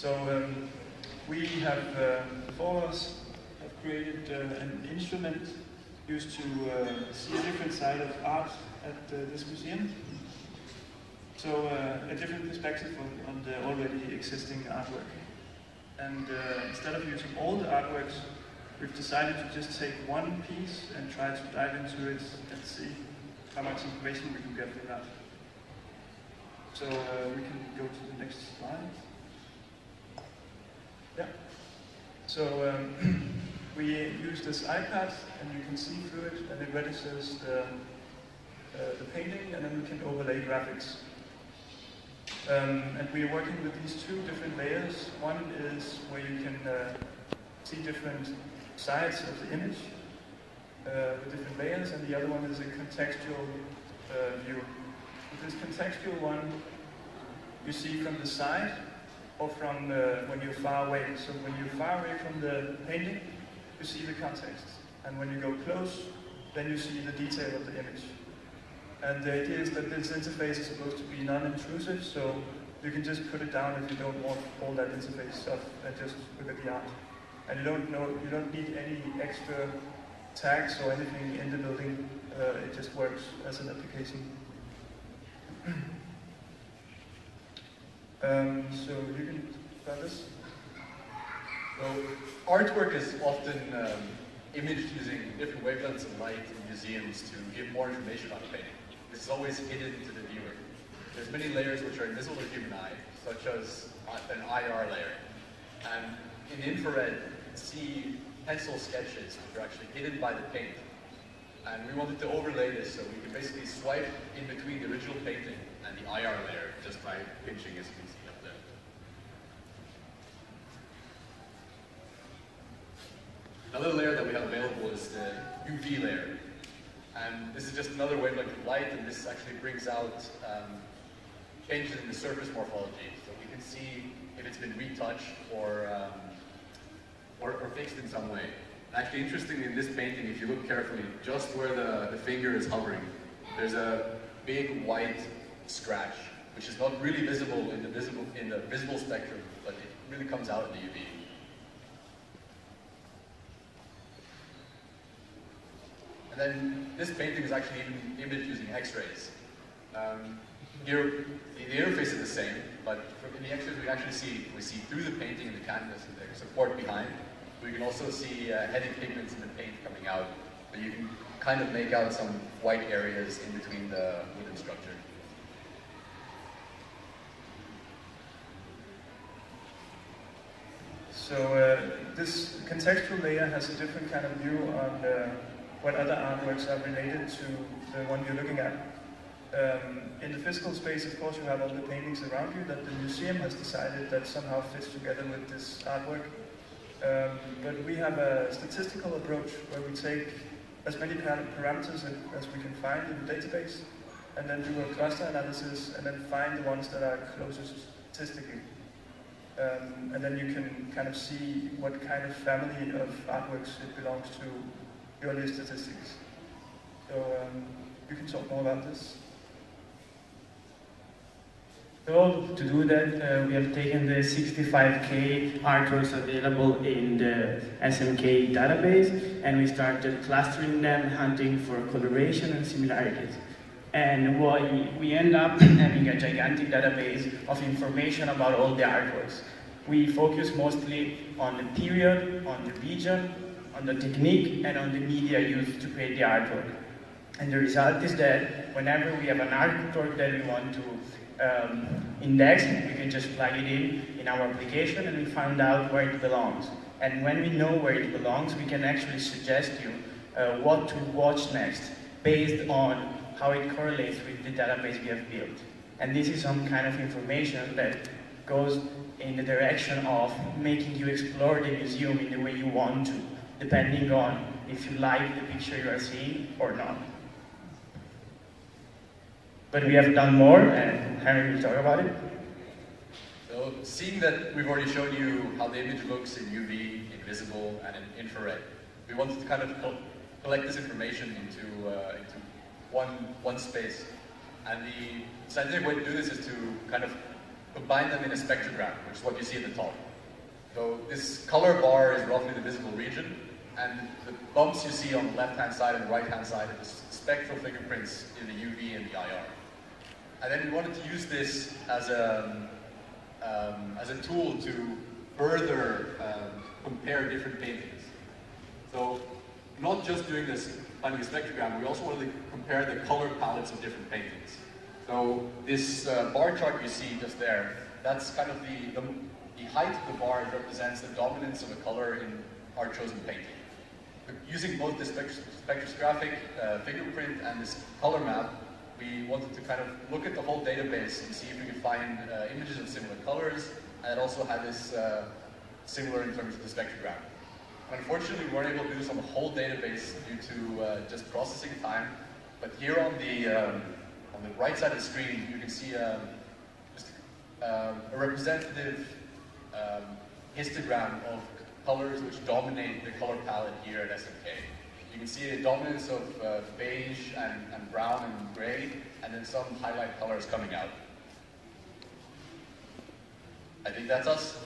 So um, we have, uh, four of us have created uh, an instrument used to uh, see a different side of art at uh, this museum. So uh, a different perspective on, on the already existing artwork. And uh, instead of using all the artworks, we've decided to just take one piece and try to dive into it and see how much information we can get from that. So we can go to the next So um, we use this iPad and you can see through it and it registers the, uh, the painting and then we can overlay graphics. Um, and we are working with these two different layers. One is where you can uh, see different sides of the image uh, with different layers, and the other one is a contextual uh, view. With this contextual one, you see from the side or from uh, when you're far away. So when you're far away from the painting, you see the context. And when you go close, then you see the detail of the image. And the idea is that this interface is supposed to be non-intrusive, so you can just put it down if you don't want all that interface stuff and just look at the art. And you don't know, you don't need any extra tags or anything in the building. Uh, it just works as an application. Um, so you can start this. So artwork is often um, imaged using different wavelengths of light in museums to give more information about the painting. This is always hidden to the viewer. There's many layers which are invisible to the human eye, such as an IR layer. And in infrared, you can see pencil sketches which are actually hidden by the paint. And we wanted to overlay this so we can basically swipe in between the original painting and the IR layer just by pinching as you can see up there. Another layer that we have available is the UV layer. And this is just another wavelength of light, and this actually brings out um, changes in the surface morphology. So we can see if it's been retouched or, um, or, or, fixed in some way. Actually, interestingly, in this painting, if you look carefully, just where the, the finger is hovering, there's a big white scratch, which is not really visible in the visible, in the visible spectrum, but it really comes out in the UV. And then this painting is actually even imaged using X-rays. Um, here, the interface is the same, but in the X-rays we actually see, we see through the painting and the canvas and the support behind. We can also see uh, heading pigments in the paint coming out, but you can kind of make out some white areas in between the wooden structure. So uh, this contextual layer has a different kind of view on uh, what other artworks are related to the one you're looking at. Um, in the physical space, of course, you have all the paintings around you that the museum has decided that somehow fits together with this artwork. Um, but we have a statistical approach where we take as many parameters as we can find in the database and then do a cluster analysis and then find the ones that are closest statistically. Um, and then you can kind of see what kind of family of artworks it belongs to your statistics. So um, you can talk more about this. So to do that, uh, we have taken the 65k artworks available in the SMK database, and we started clustering them, hunting for coloration and similarities. And we, we end up having a gigantic database of information about all the artworks. We focus mostly on the period, on the region, on the technique and on the media used to create the artwork. And the result is that whenever we have an artwork that we want to um, index, we can just plug it in in our application and we find out where it belongs. And when we know where it belongs, we can actually suggest you uh, what to watch next based on how it correlates with the database we have built. And this is some kind of information that goes in the direction of making you explore the museum in the way you want to depending on if you like the picture you are seeing or not. But we have done more, and Henry will talk about it. So, seeing that we've already shown you how the image looks in UV, invisible, and in infrared, we wanted to kind of collect this information into, uh, into one, one space. And the scientific way to do this is to kind of combine them in a spectrogram, which is what you see at the top. So this color bar is roughly the visible region, and the bumps you see on the left-hand side and the right-hand side are the spectral fingerprints in the UV and the IR. And then we wanted to use this as a, um, as a tool to further um, compare different paintings. So not just doing this finding a spectrogram, we also wanted to compare the color palettes of different paintings. So this uh, bar chart you see just there, that's kind of the, the, the height of the bar represents the dominance of a color in our chosen painting. Using both the spectroscopic uh, fingerprint and this color map, we wanted to kind of look at the whole database and see if we could find uh, images of similar colors, and also had this uh, similar in terms of the spectrogram. Unfortunately, we weren't able to do this on the whole database due to uh, just processing time, but here on the, um, on the right side of the screen, you can see um, just um, a representative um, histogram of colors which dominate the color palette here at SMK. You can see the dominance of uh, beige and, and brown and gray, and then some highlight colors coming out. I think that's us.